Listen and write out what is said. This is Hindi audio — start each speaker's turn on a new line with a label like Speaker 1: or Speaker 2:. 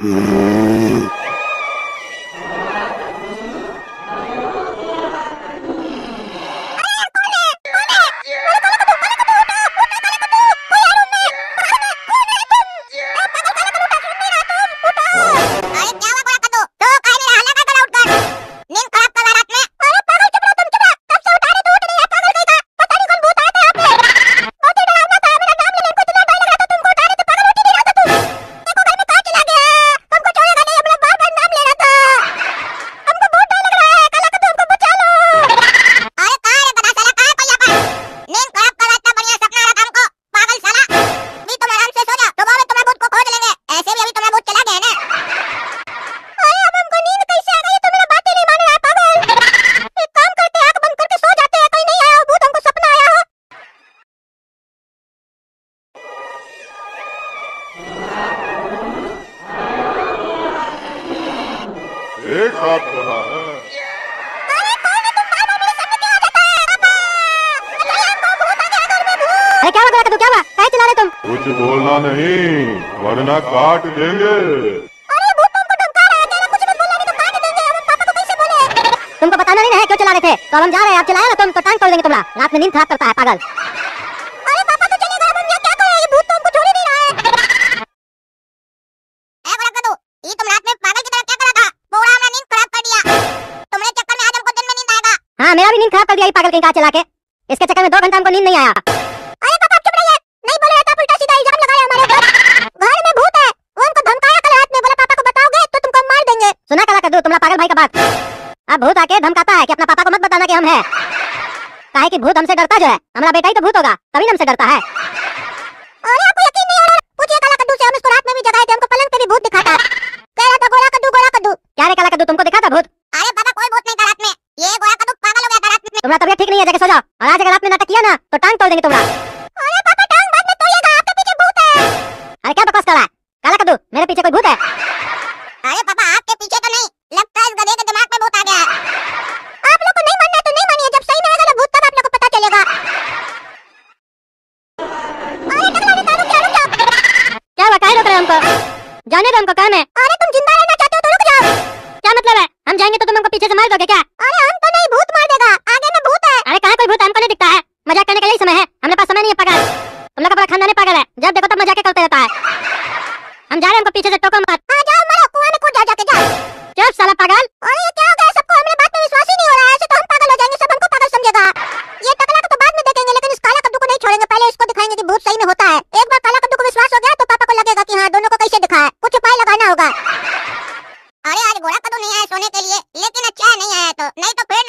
Speaker 1: Hum. क्या हुआ क्या हुआ काहे चिल्ला रहे तुम
Speaker 2: कुछ बोलना नहीं, वरना काट देंगे।
Speaker 1: अरे भूत तुमको धमका रहा है कुछ बोलना नहीं तो काट देंगे हम पापा को कैसे बोले तुमको बताना नहीं है क्यों चला रहे थे? तो हम जा रहे हैं, आप चिल्लाया ना, तुम तो टांग तोड़ देंगे तुम्हारा रात में नींद खराब करता है, पागल। हाँ मेरा भी नींद खराब कर दिया पागल कहीं कहाँ चला के। इसके चक्कर में दो घंटा हमको नींद नहीं आया। अरे पापा नहीं बोले तो उल्टा सीधा इल्ज़ाम लगाया हमारे घर में भूत है। वो हमको धमकाया कल रात में। बोला, पापा को बताओगे तो तुमको मार देंगे। सुना कला पागल भाई का बात। अब भूत आके धमकाता है कि अपना पापा को मत बताना कि हम हैं। काहे कि भूत हमसे डरता जो है। हमारा बेटा ही तो भूत होगा। तभी हमसे डरता है अरे आपको यकीन नहीं आ रहा पूछिए काला कद्दू से हम इसको रात में भी जगाए थे हमको पलंग पे भी भूत दिखाता है कह रहा था गोरा कद्दू गोरा कद्दू क्या रे काला कद्दू तुमको दिखा था भूत अरे पापा कोई भूत नहीं था रात में ये गोरा कद्दू पागल हो गया था रात में तुम्हारा तबियत ठीक नहीं है जाके सो जाओ। और आज अगर में नाटक किया ना तो टांग तोड़ देंगे तुम्हारा। अरे पापा टांग बाद में तोड़िएगा आपके पीछे भूत है। अरे क्या बकवास कर रहा है? काला कद्दू मेरे पीछे कोई भूत है? अरे पापा आपके पीछे तो नहीं। लगता है इस गधे के दिमाग में भूत आ गया है। आप लोग को नहीं मानना तो नहीं मानिए। जब सही में आएगा ना भूत तब आप लोग को पता चलेगा। अरे टकला ने तारू क्या रुक जाओ। क्या हुआ काहे रोक रहे हो हमको? जाने दो हमको काम है अरे तुम ज़िंदा रहना चाहते हो तो रुक जाओ। क्या मतलब है? हम जाएँगे तो तुम हमको पीछे से मार दोगे क्या? अरे हम जा रहे हैं हमको पीछे से टोको मत। हाँ जाओ, मरो कुएँ में कूद जाओ, जाके जाओ। चुप साला पागल? अरे ये क्या हो गया? सबको हमारी बात पे विश्वास ही नहीं हो रहा है। ऐसे तो हम पागल हो जाएँगे, सब हमको पागल समझेगा। ये टकला को तो बाद में देखेंगे, लेकिन इस काला कद्दू को नहीं छोड़ेंगे। पहले इसको दिखाएँगे कि भूत सही में होता है। एक बार काला कद्दू को विश्वास हो गया तो पापा को लगेगा कि हाँ, दोनों को कैसे दिखा है। कुछ उपाय लगाना होगा। अरे, आज घोड़ा कद्दू नहीं आया सोने के लिए, लेकिन अच्छा नहीं आया तो। नहीं तो फिर